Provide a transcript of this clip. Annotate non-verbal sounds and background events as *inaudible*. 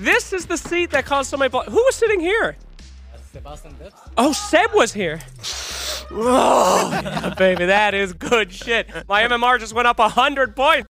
This is the seat that caused so many. blood. Who was sitting here? Sebastian Oh, Seb was here. Oh, *sighs* yeah, *laughs* baby, that is good shit. My MMR just went up 100 points.